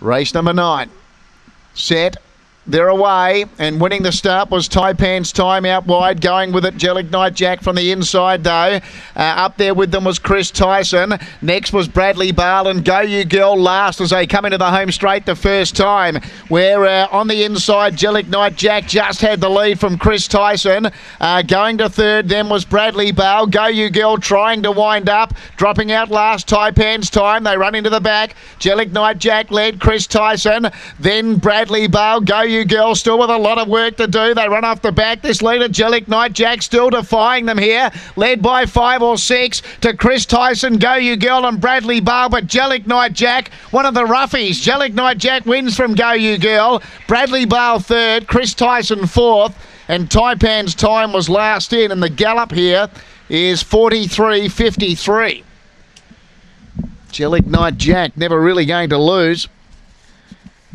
Race number nine. Set. They're away, and winning the start was Taipan's time out wide, going with it. Gelignite Jack from the inside, though. Uh, up there with them was Chris Tyson. Next was Bradley and Go You Girl last as they come into the home straight the first time. Where uh, on the inside, Gelignite Jack just had the lead from Chris Tyson. Uh, going to third, then was Bradley Bale. Go You Girl trying to wind up, dropping out last. Taipan's time. They run into the back. Gelignite Jack led Chris Tyson. Then Bradley Bale. Go You Girl still with a lot of work to do. They run off the back. This leader, Knight Jack, still defying them here. Led by five or six to Chris Tyson, Go You Girl, and Bradley Bale. But Knight Jack, one of the roughies. Gelignite Jack wins from Go You Girl. Bradley Bale third. Chris Tyson fourth. And Taipan's time was last in. And the gallop here is 43.53. Knight Jack never really going to lose.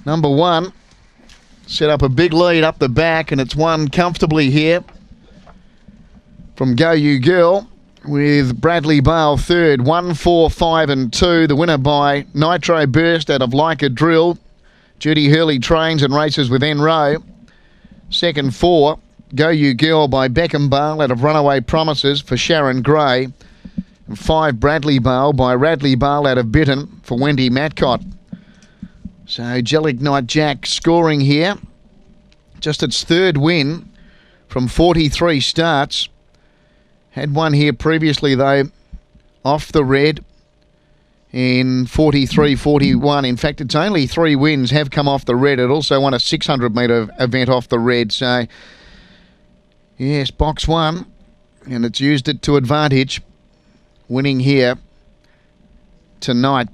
Number one set up a big lead up the back, and it's won comfortably here from Go You Girl with Bradley Bale third, one, four, five, and two. The winner by Nitro Burst out of Like a Drill. Judy Hurley trains and races with Enro. Second, four, Go You Girl by Bekim Bale out of Runaway Promises for Sharon Gray. And five, Bradley Bale by Radley Bale out of Bitten for Wendy Matcott. So Gelignite Jack scoring here. Just its third win from 43 starts. Had one here previously, though, off the red in 43 41. In fact, it's only three wins have come off the red. It also won a 600 metre event off the red. So, yes, box one, and it's used it to advantage, winning here tonight.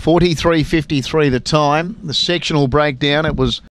43.53 the time. The sectional breakdown, it was